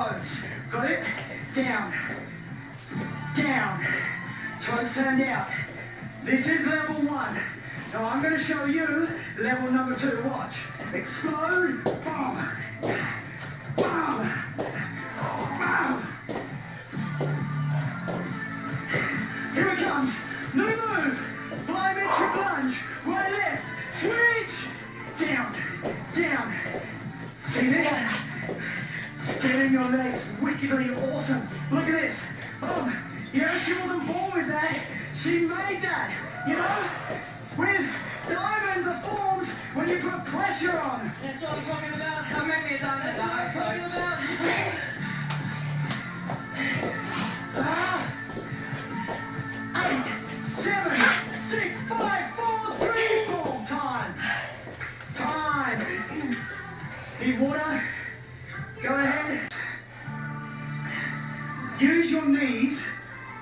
toes. Got it? Down. Down. Toes turned out. This is level one. Now I'm going to show you level number two. Watch. Explode. Boom. Boom. Boom. Here it comes. New move. Plyometric lunge. Right left. Switch. Down. Down. See this? Getting your legs wickedly awesome. Look at this. Um, yeah, she wasn't born with that. She made that. You know? With diamonds are formed when you put pressure on. That's what I'm talking about. Don't make me a diamond. That's what I'm talking about. Ah. Eight, seven, six, five, four, three, four. Time. Time. Need water? Use your knees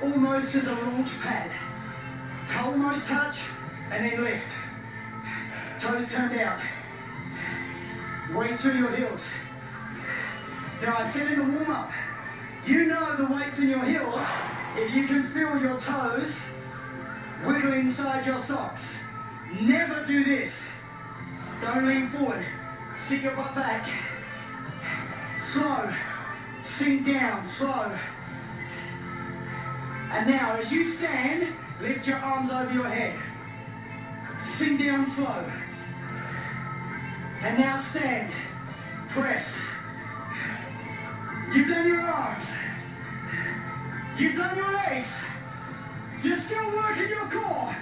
almost as a launch pad. Toe almost touch and then lift. Toes turned out. Weight through your heels. Now I said in the warm up, you know the weights in your heels if you can feel your toes wiggle inside your socks. Never do this. Don't lean forward. Sit your butt back. Slow. Sink down. Slow. And now, as you stand, lift your arms over your head. Sink down slow. And now stand. Press. You've done your arms. You've done your legs. You're still working your core.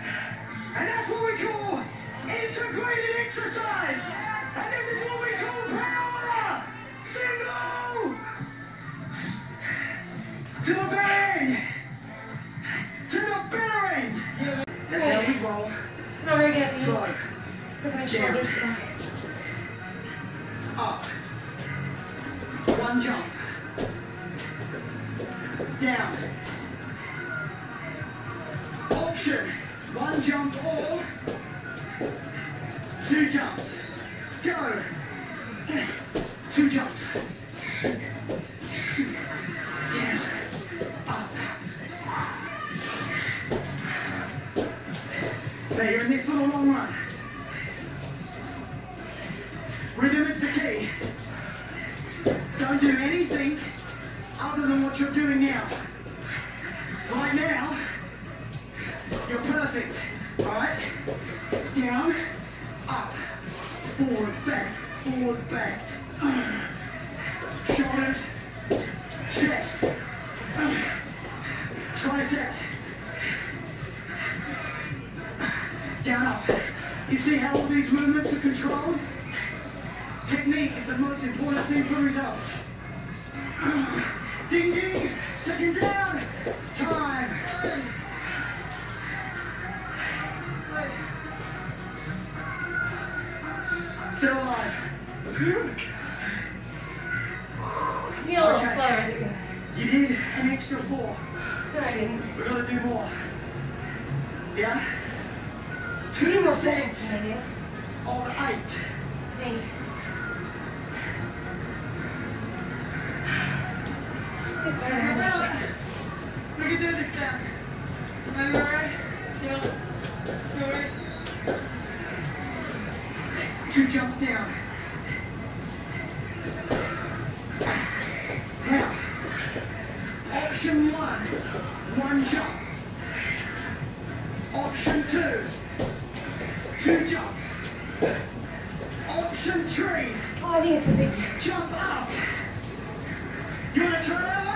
And that's what we call integrated exercise. And this is what we call power. Down. shoulders suck. Up. One jump. Down. Option. One jump or two jumps. Go. Two jumps. Down. Up. Now you're in this for the long run. Don't do anything other than what you're doing now. Right now, you're perfect. Alright? Down, up, forward, back, forward, back. Shoulders, chest, Technique is the most important thing for results. Ding ding, second down, time. Still alive. Feel a little Okay. slower as it goes. You did an extra four. Didn't. We're gonna do more. Yeah? Two more push-ups, of eight. I think. It's We alright. can do this now. Are you alright? Yeah. You alright? Two jumps down. Now, option one, one jump. Option two, two jump. Option three, Oh, I think it's the big jump. jump up. You want to try that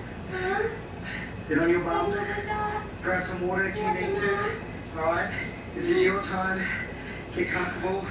Get on your bum. did the job. Grab some water if you need to. Alright? This is your time. Get comfortable.